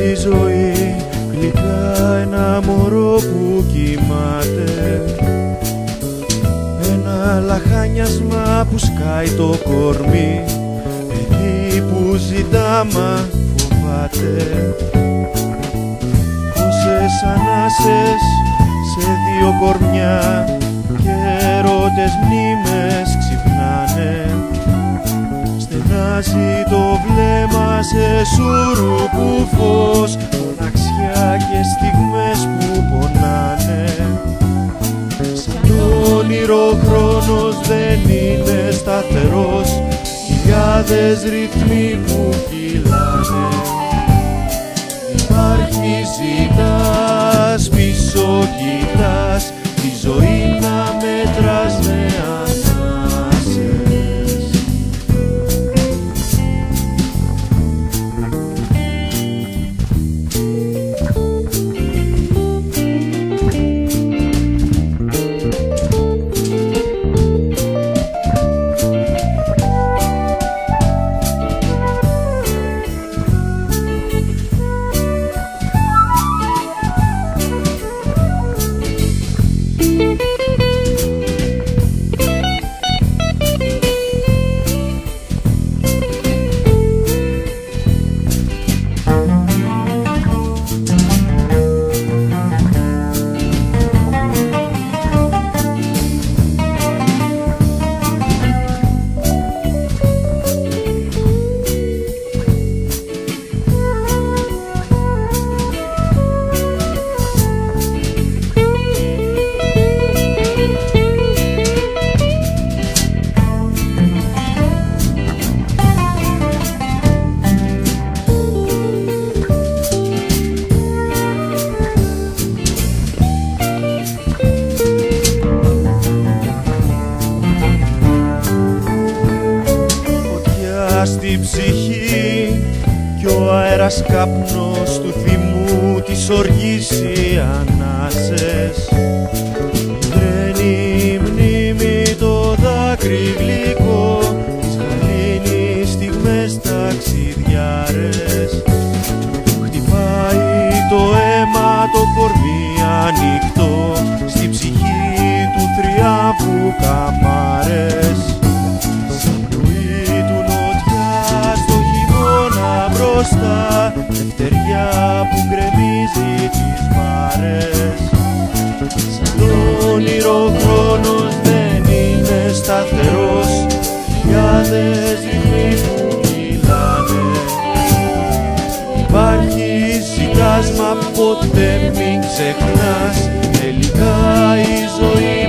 η ζωή. Γλυκά ένα μωρό που κοιμάται. Ένα λαχάνιασμα που σκάει το κορμί. Παιδί που ζητά μα φοβάται. Πόσες ανάσες σε δύο κορμιά και ερώτες μνήμες ξυπνάνε. Στενάζει το βλέμμα σε σουρουπού φως μοναξιά και στιγμές που πονάνε. Σαν όνειρο χρόνος δεν είναι σταθερός χιλιάδες ρυθμοί που κυλάνε. Υπάρχει ζητάς, πίσω κοιτάς τη ζωή να μέτρας ψυχή κι ο αέρας καπνός του θυμού της οργής οι ανάσες. Τρένει η μνήμη το δάκρυ γλυκό της χαλίνης στιγμές ταξιδιάρες ποτέ μην ξεχνάς. Τελικά η ζωή